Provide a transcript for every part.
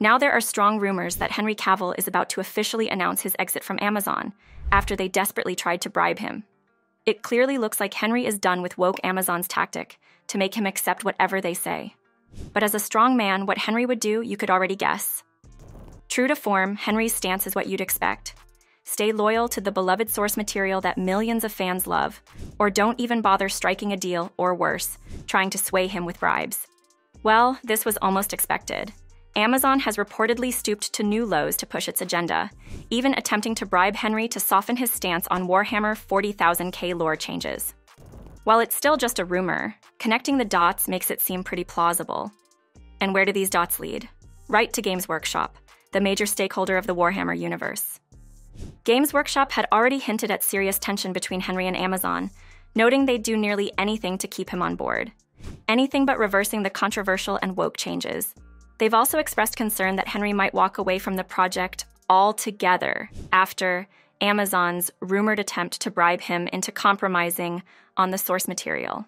Now there are strong rumors that Henry Cavill is about to officially announce his exit from Amazon after they desperately tried to bribe him. It clearly looks like Henry is done with woke Amazon's tactic to make him accept whatever they say. But as a strong man, what Henry would do, you could already guess. True to form, Henry's stance is what you'd expect. Stay loyal to the beloved source material that millions of fans love, or don't even bother striking a deal, or worse, trying to sway him with bribes. Well, this was almost expected. Amazon has reportedly stooped to new lows to push its agenda, even attempting to bribe Henry to soften his stance on Warhammer 40,000K lore changes. While it's still just a rumor, connecting the dots makes it seem pretty plausible. And where do these dots lead? Right to Games Workshop, the major stakeholder of the Warhammer universe. Games Workshop had already hinted at serious tension between Henry and Amazon, noting they'd do nearly anything to keep him on board. Anything but reversing the controversial and woke changes. They've also expressed concern that Henry might walk away from the project altogether after Amazon's rumored attempt to bribe him into compromising on the source material.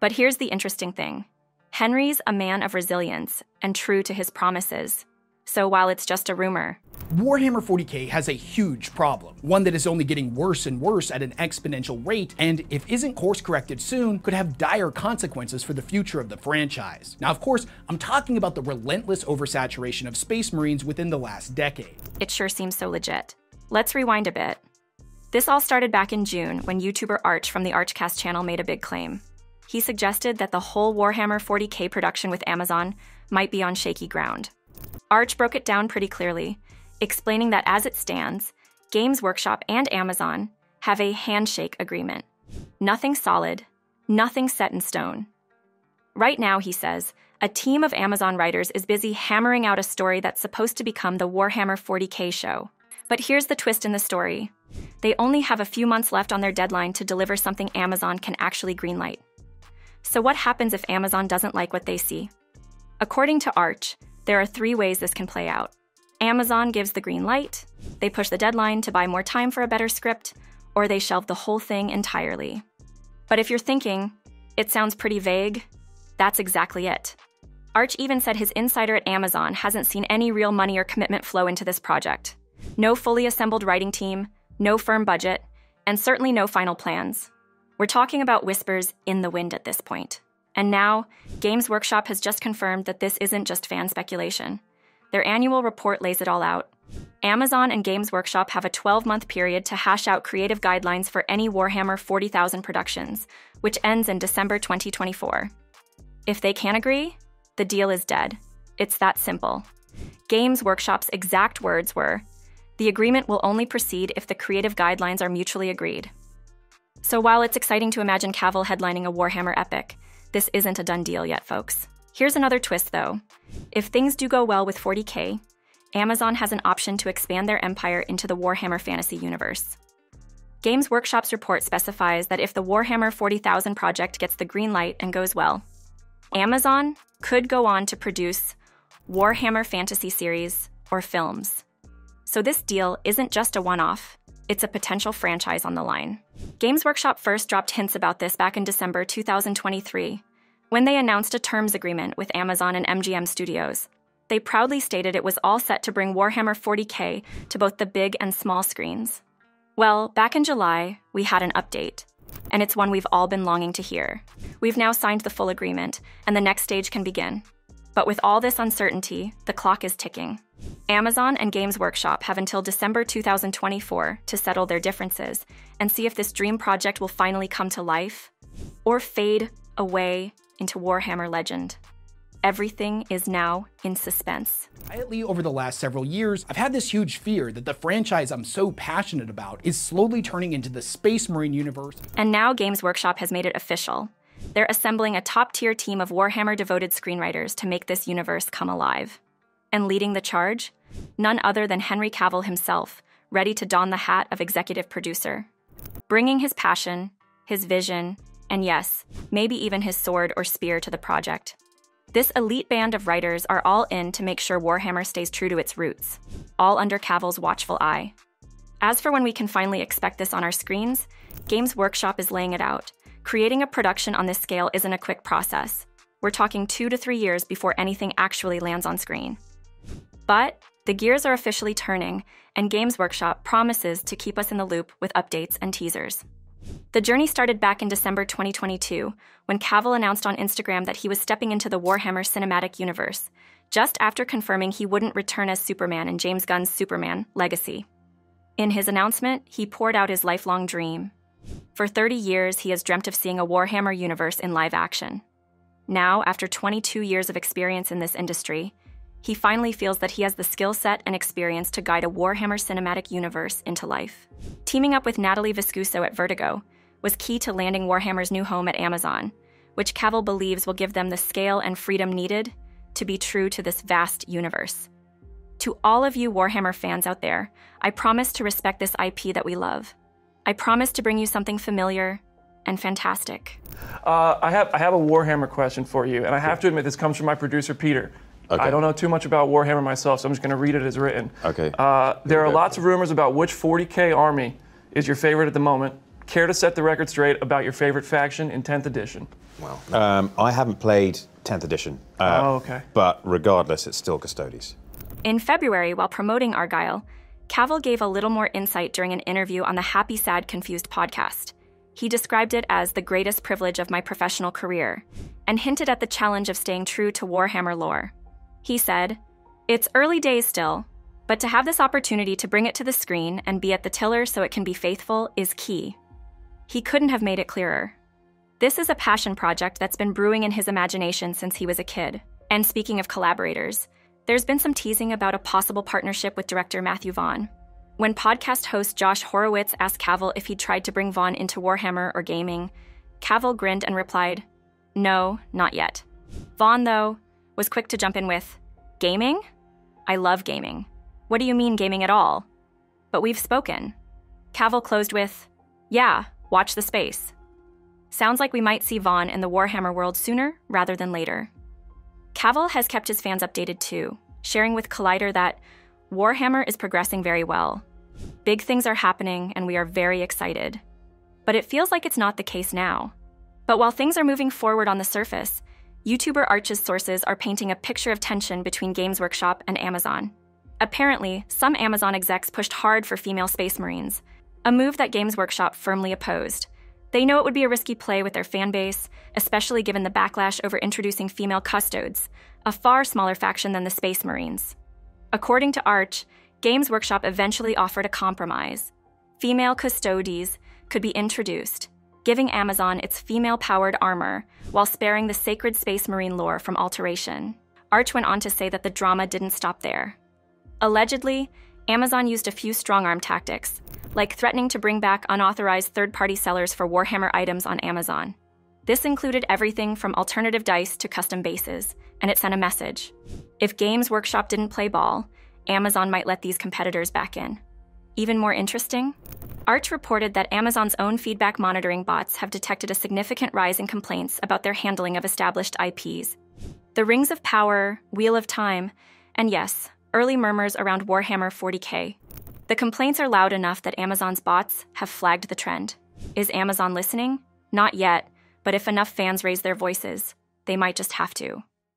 But here's the interesting thing Henry's a man of resilience and true to his promises. So while it's just a rumor, Warhammer 40k has a huge problem, one that is only getting worse and worse at an exponential rate, and if isn't course corrected soon, could have dire consequences for the future of the franchise. Now, of course, I'm talking about the relentless oversaturation of Space Marines within the last decade. It sure seems so legit. Let's rewind a bit. This all started back in June when YouTuber Arch from the Archcast channel made a big claim. He suggested that the whole Warhammer 40k production with Amazon might be on shaky ground. Arch broke it down pretty clearly, explaining that as it stands, Games Workshop and Amazon have a handshake agreement. Nothing solid, nothing set in stone. Right now, he says, a team of Amazon writers is busy hammering out a story that's supposed to become the Warhammer 40k show. But here's the twist in the story they only have a few months left on their deadline to deliver something Amazon can actually greenlight. So, what happens if Amazon doesn't like what they see? According to Arch, there are three ways this can play out. Amazon gives the green light, they push the deadline to buy more time for a better script, or they shelve the whole thing entirely. But if you're thinking, it sounds pretty vague, that's exactly it. Arch even said his insider at Amazon hasn't seen any real money or commitment flow into this project. No fully assembled writing team, no firm budget, and certainly no final plans. We're talking about whispers in the wind at this point. And now, Games Workshop has just confirmed that this isn't just fan speculation. Their annual report lays it all out. Amazon and Games Workshop have a 12 month period to hash out creative guidelines for any Warhammer 40,000 productions, which ends in December 2024. If they can't agree, the deal is dead. It's that simple. Games Workshop's exact words were The agreement will only proceed if the creative guidelines are mutually agreed. So while it's exciting to imagine Cavill headlining a Warhammer epic, this isn't a done deal yet, folks. Here's another twist though. If things do go well with 40k, Amazon has an option to expand their empire into the Warhammer Fantasy universe. Games Workshop's report specifies that if the Warhammer 40,000 project gets the green light and goes well, Amazon could go on to produce Warhammer Fantasy series or films. So this deal isn't just a one off, it's a potential franchise on the line. Games Workshop first dropped hints about this back in December 2023 when they announced a terms agreement with Amazon and MGM Studios, they proudly stated it was all set to bring Warhammer 40k to both the big and small screens. Well, back in July, we had an update, and it's one we've all been longing to hear. We've now signed the full agreement, and the next stage can begin. But with all this uncertainty, the clock is ticking. Amazon and Games Workshop have until December 2024 to settle their differences and see if this dream project will finally come to life or fade away into Warhammer Legend. Everything is now in suspense. Quietly over the last several years, I've had this huge fear that the franchise I'm so passionate about is slowly turning into the Space Marine universe. And now Games Workshop has made it official. They're assembling a top tier team of Warhammer devoted screenwriters to make this universe come alive. And leading the charge? None other than Henry Cavill himself, ready to don the hat of executive producer. Bringing his passion, his vision, and yes, maybe even his sword or spear to the project. This elite band of writers are all in to make sure Warhammer stays true to its roots, all under Cavill's watchful eye. As for when we can finally expect this on our screens, Games Workshop is laying it out. Creating a production on this scale isn't a quick process. We're talking two to three years before anything actually lands on screen. But the gears are officially turning, and Games Workshop promises to keep us in the loop with updates and teasers. The journey started back in December 2022 when Cavill announced on Instagram that he was stepping into the Warhammer cinematic universe, just after confirming he wouldn't return as Superman in James Gunn's Superman Legacy. In his announcement, he poured out his lifelong dream. For 30 years, he has dreamt of seeing a Warhammer universe in live action. Now, after 22 years of experience in this industry, he finally feels that he has the skill set and experience to guide a Warhammer cinematic universe into life. Teaming up with Natalie Viscuso at Vertigo was key to landing Warhammer's new home at Amazon, which Cavill believes will give them the scale and freedom needed to be true to this vast universe. To all of you Warhammer fans out there, I promise to respect this IP that we love. I promise to bring you something familiar and fantastic. Uh, I have I have a Warhammer question for you, and I have to admit this comes from my producer Peter. Okay. I don't know too much about Warhammer myself, so I'm just going to read it as written. Okay. Uh, there are lots of rumors about which 40k army is your favorite at the moment. Care to set the record straight about your favorite faction in 10th edition? Um, I haven't played 10th edition. Uh, Oh, okay. But regardless, it's still Custodes. In February, while promoting Argylle, Cavill gave a little more insight during an interview on the Happy Sad Confused podcast. He described it as the greatest privilege of my professional career and hinted at the challenge of staying true to Warhammer lore. He said, It's early days still, but to have this opportunity to bring it to the screen and be at the tiller so it can be faithful is key. He couldn't have made it clearer. This is a passion project that's been brewing in his imagination since he was a kid. And speaking of collaborators, there's been some teasing about a possible partnership with director Matthew Vaughn. When podcast host Josh Horowitz asked Cavill if he'd tried to bring Vaughn into Warhammer or gaming, Cavill grinned and replied, No, not yet. Vaughn, though, was quick to jump in with, Gaming? I love gaming. What do you mean gaming at all? But we've spoken. Cavill closed with, Yeah, watch the space. Sounds like we might see Vaughn in the Warhammer world sooner rather than later. Cavill has kept his fans updated too, sharing with Collider that Warhammer is progressing very well. Big things are happening, and we are very excited. But it feels like it's not the case now. But while things are moving forward on the surface, YouTuber Arch's sources are painting a picture of tension between Games Workshop and Amazon. Apparently, some Amazon execs pushed hard for female Space Marines, a move that Games Workshop firmly opposed. They know it would be a risky play with their fan base, especially given the backlash over introducing female custodes, a far smaller faction than the Space Marines. According to Arch, Games Workshop eventually offered a compromise. Female custodes could be introduced, giving Amazon its female powered armor while sparing the sacred Space Marine lore from alteration. Arch went on to say that the drama didn't stop there. Allegedly, Amazon used a few strong arm tactics, like threatening to bring back unauthorized third party sellers for Warhammer items on Amazon. This included everything from alternative dice to custom bases, and it sent a message. If Games Workshop didn't play ball, Amazon might let these competitors back in. Even more interesting, Arch reported that Amazon's own feedback monitoring bots have detected a significant rise in complaints about their handling of established IPs. The Rings of Power, Wheel of Time, and yes, early murmurs around Warhammer 40k. The complaints are loud enough that Amazon's bots have flagged the trend. Is Amazon listening? Not yet, but if enough fans raise their voices, they might just have to.